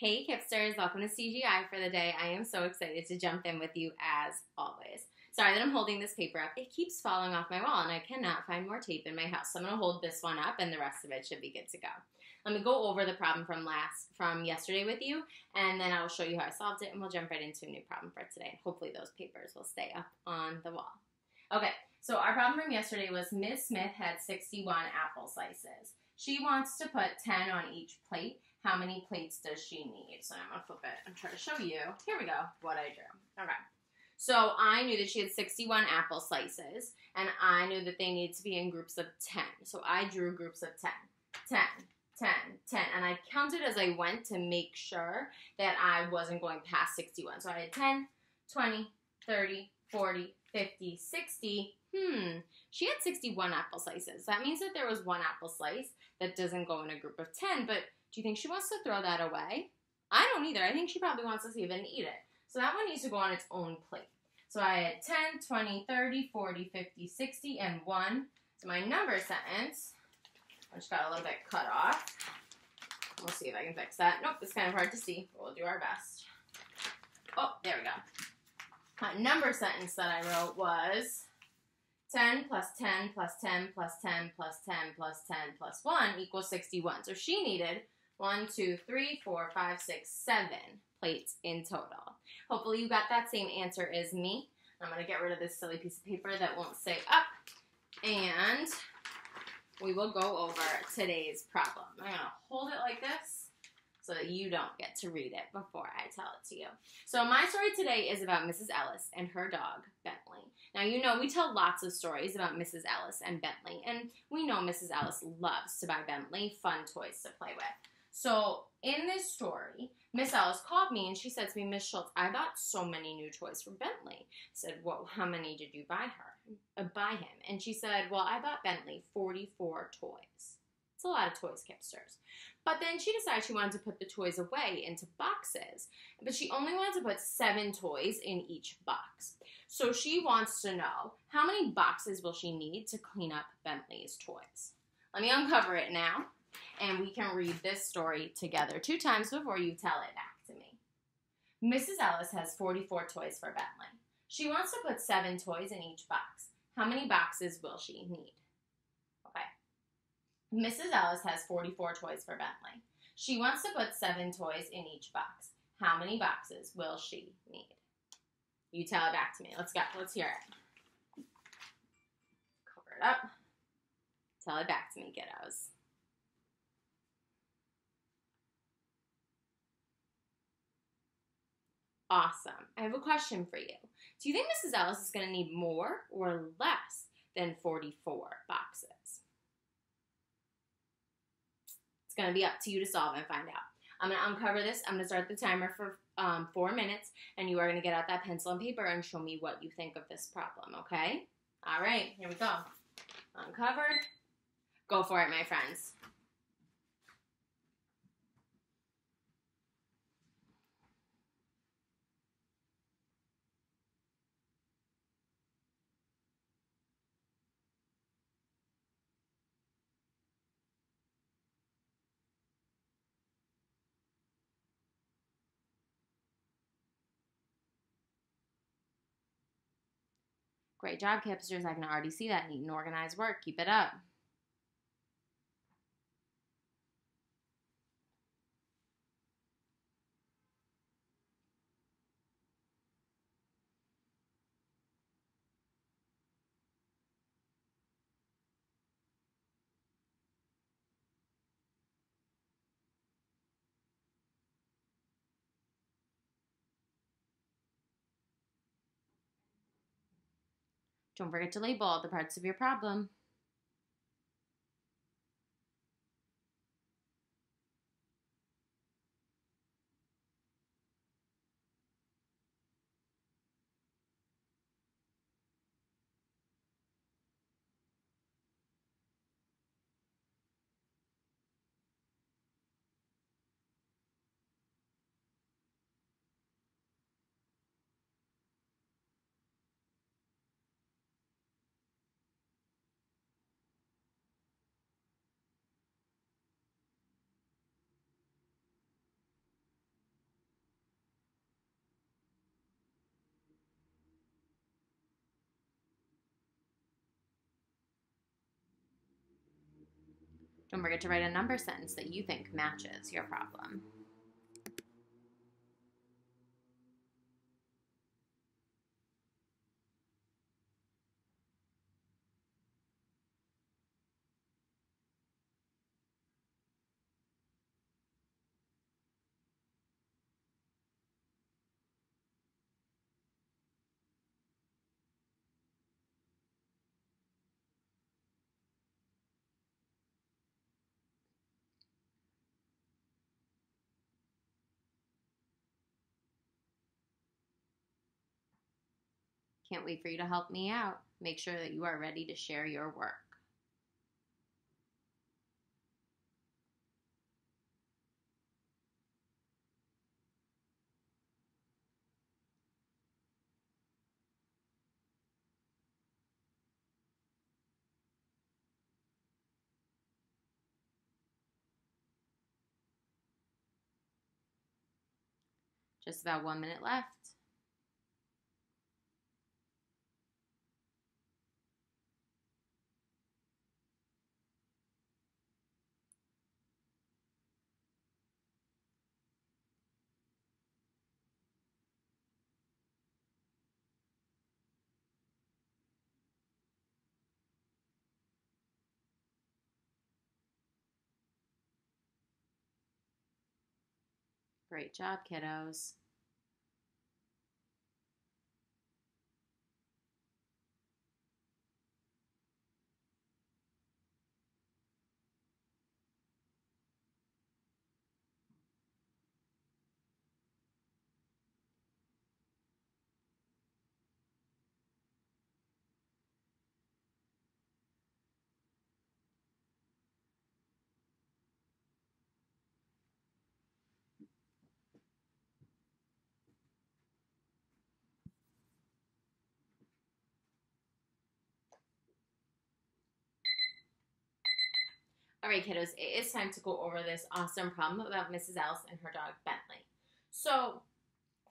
Hey Kipsters, welcome to CGI for the day. I am so excited to jump in with you as always. Sorry that I'm holding this paper up. It keeps falling off my wall and I cannot find more tape in my house. So I'm to hold this one up and the rest of it should be good to go. Let me go over the problem from last from yesterday with you and then I will show you how I solved it and we'll jump right into a new problem for today. Hopefully those papers will stay up on the wall. Okay, so our problem from yesterday was Ms. Smith had 61 apple slices. She wants to put 10 on each plate how many plates does she need? So I'm to flip it and try to show you. Here we go, what I drew. Okay. So I knew that she had 61 apple slices, and I knew that they need to be in groups of 10. So I drew groups of 10. 10, 10, 10. And I counted as I went to make sure that I wasn't going past 61. So I had 10, 20, 30, 40, 50, 60. Hmm, she had 61 apple slices. That means that there was one apple slice that doesn't go in a group of 10, but do you think she wants to throw that away? I don't either. I think she probably wants to save it and eat it. So that one needs to go on its own plate. So I had 10, 20, 30, 40, 50, 60, and 1. So my number sentence, I just got a little bit cut off. We'll see if I can fix that. Nope, it's kind of hard to see, but we'll do our best. Oh, there we go. My number sentence that I wrote was 10 plus 10 plus 10 plus 10 plus 10 plus 10 plus 1 equals 61. So she needed one, two, three, four, five, six, seven plates in total. Hopefully you got that same answer as me. I'm going to get rid of this silly piece of paper that won't stay up. And we will go over today's problem. I'm going to hold it like this so that you don't get to read it before I tell it to you. So my story today is about Mrs. Ellis and her dog, Bentley. Now, you know, we tell lots of stories about Mrs. Ellis and Bentley, and we know Mrs. Ellis loves to buy Bentley fun toys to play with. So in this story, Miss Ellis called me and she said to me, Miss Schultz, I bought so many new toys for Bentley. I said, Well, how many did you buy her? Uh, buy him? And she said, Well, I bought Bentley 44 toys. It's a lot of toys, Kipsters. But then she decided she wanted to put the toys away into boxes. But she only wanted to put seven toys in each box. So she wants to know how many boxes will she need to clean up Bentley's toys? Let me uncover it now and we can read this story together two times before you tell it back to me. Mrs. Ellis has 44 toys for Bentley. She wants to put seven toys in each box. How many boxes will she need? Okay. Mrs. Ellis has 44 toys for Bentley. She wants to put seven toys in each box. How many boxes will she need? You tell it back to me. Let's go. Let's hear it. Cover it up. Tell it back to me, kiddos. Awesome. I have a question for you. Do you think Mrs. Ellis is going to need more or less than 44 boxes? It's going to be up to you to solve and find out. I'm going to uncover this. I'm going to start the timer for um, four minutes, and you are going to get out that pencil and paper and show me what you think of this problem, okay? All right, here we go. Uncovered. Go for it, my friends. Great job, Kipsters. I can already see that neat and organized work. Keep it up. Don't forget to label all the parts of your problem. Don't forget to write a number sentence that you think matches your problem. Can't wait for you to help me out. Make sure that you are ready to share your work. Just about one minute left. Great job, kiddos. Right, kiddos, it is time to go over this awesome problem about Mrs. Ellis and her dog Bentley. So,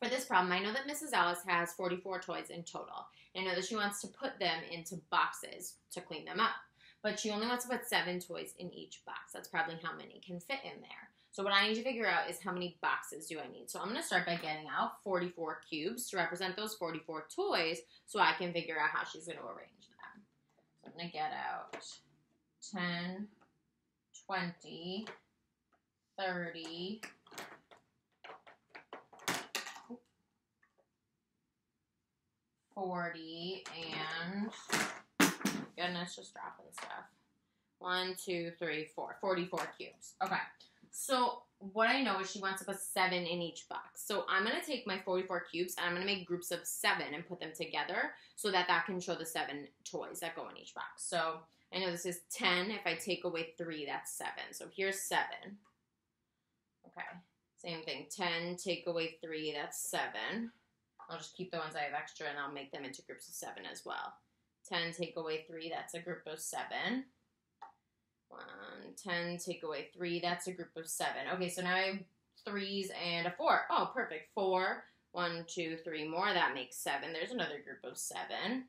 for this problem, I know that Mrs. Ellis has 44 toys in total. I know that she wants to put them into boxes to clean them up, but she only wants to put seven toys in each box. That's probably how many can fit in there. So what I need to figure out is how many boxes do I need. So I'm going to start by getting out 44 cubes to represent those 44 toys so I can figure out how she's going to arrange them. So I'm going to get out 10, 20, 30, Forty and goodness, just dropping stuff. One, two, three, four. 44 cubes. Okay. So what I know is she wants to put seven in each box. So I'm going to take my 44 cubes and I'm going to make groups of seven and put them together so that that can show the seven toys that go in each box. So I know this is 10. If I take away 3, that's 7. So here's 7. Okay. Same thing. 10, take away 3, that's 7. I'll just keep the ones I have extra and I'll make them into groups of 7 as well. 10, take away 3, that's a group of 7. 1, 10, take away 3, that's a group of 7. Okay, so now I have 3s and a 4. Oh, perfect. 4, 1, 2, 3 more. That makes 7. There's another group of 7.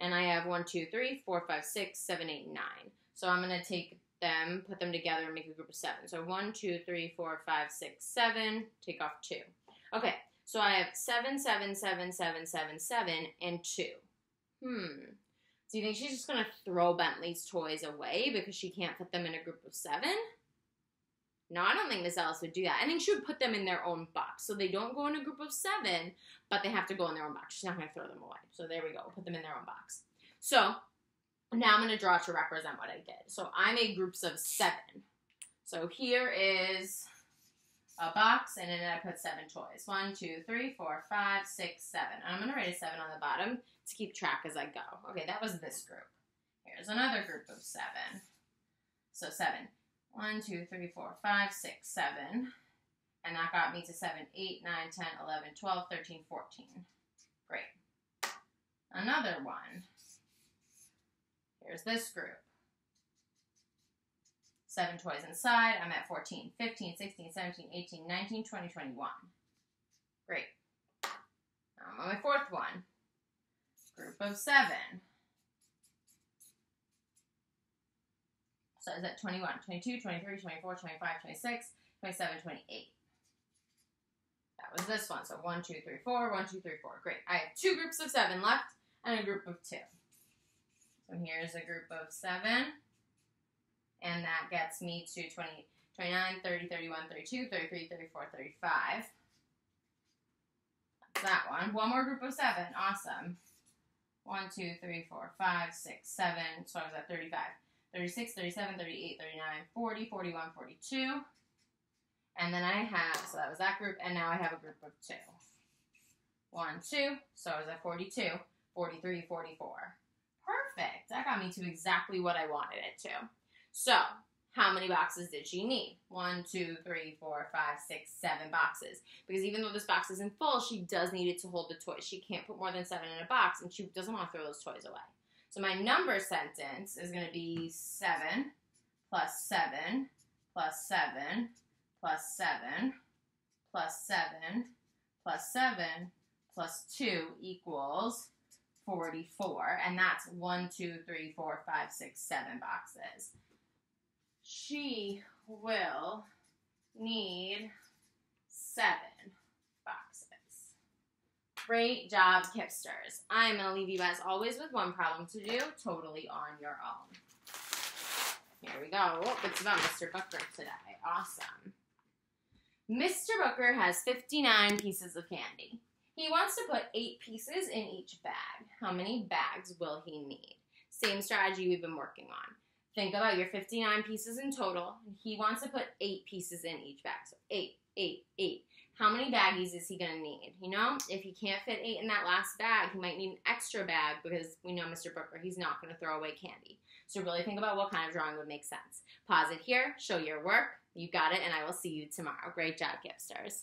And I have one, two, three, four, five, six, seven, eight, nine. So I'm going to take them, put them together, and make a group of seven. So one, two, three, four, five, six, seven. Take off two. Okay, so I have seven, seven, seven, seven, seven, seven, and two. Hmm. Do you think she's just going to throw Bentley's toys away because she can't put them in a group of seven? No, I don't think Miss Ellis would do that. I think she would put them in their own box. So they don't go in a group of seven, but they have to go in their own box. She's not going to throw them away. So there we go. Put them in their own box. So now I'm going to draw to represent what I did. So I made groups of seven. So here is a box, and in it I put seven toys. One, two, three, four, five, six, seven. And I'm going to write a seven on the bottom to keep track as I go. Okay, that was this group. Here's another group of seven. So seven. One, two, three, four, five, six, seven. And that got me to 7, 8, 9, 10, 11, 12, 13, 14. Great. Another one. Here's this group. Seven toys inside. I'm at 14, 15, 16, 17, 18, 19, 20, 21. Great. Now I'm on my fourth one. Group of seven. So I was at 21, 22, 23, 24, 25, 26, 27, 28. That was this one. So 1, 2, 3, 4, 1, 2, 3, 4. Great. I have two groups of seven left and a group of two. So here's a group of seven. And that gets me to 20, 29, 30, 31, 32, 33, 34, 35. That's that one. One more group of seven. Awesome. 1, 2, 3, 4, 5, 6, 7. So I was at 35. 36, 37, 38, 39, 40, 41, 42. And then I have, so that was that group, and now I have a group of two. One, two, so I was at 42, 43, 44. Perfect. That got me to exactly what I wanted it to. So, how many boxes did she need? One, two, three, four, five, six, seven boxes. Because even though this box isn't full, she does need it to hold the toys. She can't put more than seven in a box, and she doesn't want to throw those toys away. So my number sentence is going to be 7 plus 7 plus 7 plus 7 plus 7 plus 7 plus 2 equals 44. And that's 1, 2, 3, 4, 5, 6, 7 boxes. She will need 7 boxes. Great job, Kipsters. I'm going to leave you as always with one problem to do, totally on your own. Here we go. Oh, it's about Mr. Booker today. Awesome. Mr. Booker has 59 pieces of candy. He wants to put 8 pieces in each bag. How many bags will he need? Same strategy we've been working on. Think about your 59 pieces in total. He wants to put 8 pieces in each bag. So 8, 8, 8. How many baggies is he going to need? You know, if he can't fit 8 in that last bag, he might need an extra bag because we know Mr. Booker, he's not going to throw away candy. So really think about what kind of drawing would make sense. Pause it here, show your work, you got it, and I will see you tomorrow. Great job, Kipsters.